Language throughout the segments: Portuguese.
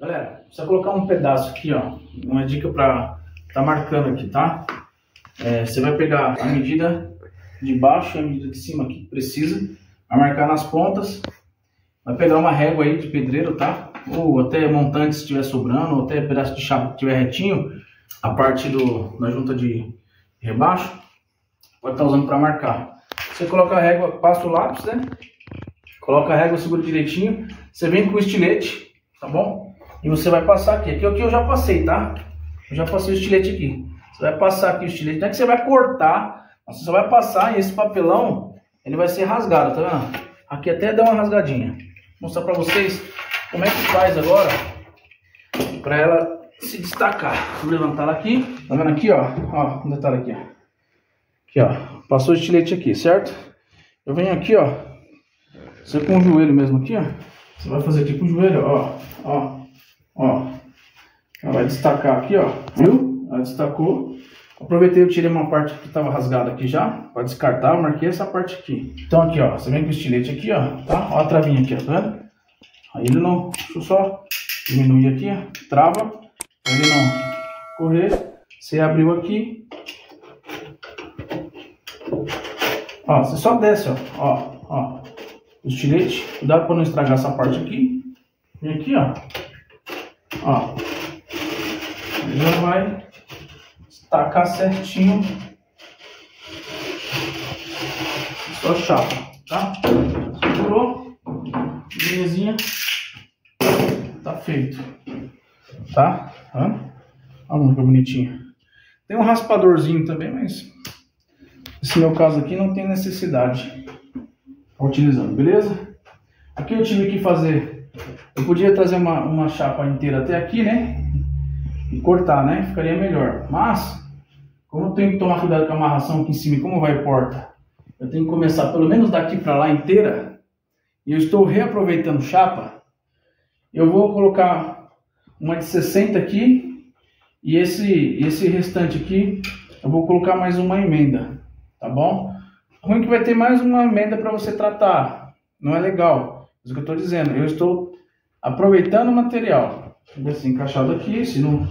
Galera, precisa colocar um pedaço aqui, ó. Uma dica pra tá marcando aqui, tá? É, você vai pegar a medida de baixo e a medida de cima aqui que precisa. Vai marcar nas pontas. Vai pegar uma régua aí de pedreiro, tá? Ou até montante se estiver sobrando, ou até pedaço de chapa que estiver retinho. A parte do, da junta de rebaixo. Pode estar tá usando para marcar. Você coloca a régua, passa o lápis, né? Coloca a régua, segura direitinho. Você vem com o estilete, tá bom? E você vai passar aqui. Aqui, aqui eu já passei, tá? Eu já passei o estilete aqui. Você vai passar aqui o estilete. Não é que você vai cortar, você vai passar e esse papelão, ele vai ser rasgado, tá vendo? Aqui até dá uma rasgadinha. Vou mostrar pra vocês como é que faz agora pra ela se destacar. Vou levantar ela aqui. Tá vendo aqui, ó? Ó, um detalhe aqui, ó. Aqui, ó. Passou o estilete aqui, certo? Eu venho aqui, ó. Você com o joelho mesmo aqui, ó. Você vai fazer aqui com o joelho, ó. Ó. Ó. Ela vai destacar aqui, ó. Viu? Ela destacou. Aproveitei, eu tirei uma parte que estava rasgada aqui já, para descartar, marquei essa parte aqui. Então aqui, ó, você vem com o estilete aqui, ó, tá? Ó a travinha aqui, ó, tá vendo? Aí ele não, deixa eu só diminuir aqui, ó, trava, pra ele não correr. Você abriu aqui. Ó, você só desce, ó, ó, ó, o estilete, cuidado para não estragar essa parte aqui. Vem aqui, ó, ó, já vai tacar certinho sua chapa, tá? Segurou, belezinha, tá feito, tá? Olha que bonitinho. Tem um raspadorzinho também, mas esse meu caso aqui não tem necessidade tá utilizando, beleza? Aqui eu tive que fazer, eu podia trazer uma, uma chapa inteira até aqui, né? E cortar, né? Ficaria melhor. Mas como eu tenho que tomar cuidado com a amarração aqui em cima e como vai porta, eu tenho que começar pelo menos daqui para lá inteira, e eu estou reaproveitando chapa, eu vou colocar uma de 60 aqui, e esse, esse restante aqui, eu vou colocar mais uma emenda, tá bom? Ruim que vai ter mais uma emenda para você tratar, não é legal, é isso que eu estou dizendo, eu estou aproveitando o material, assim, encaixado aqui, se não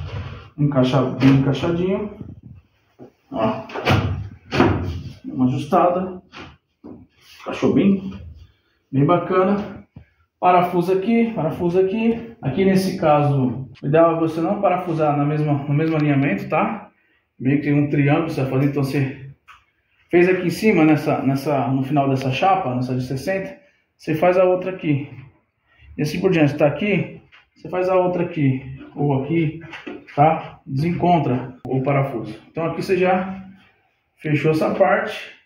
encaixar bem encaixadinho, Ó. Uma ajustada. Encaixou bem, bem bacana. Parafuso aqui, parafuso aqui. Aqui nesse caso, o ideal é você não parafusar na mesma, no mesmo alinhamento, tá? Meio que tem um triângulo você vai fazer, então você fez aqui em cima, nessa, nessa, no final dessa chapa, nessa de 60, você faz a outra aqui. E assim por diante, tá aqui, você faz a outra aqui, ou aqui, tá? Desencontra o parafuso. Então aqui você já fechou essa parte.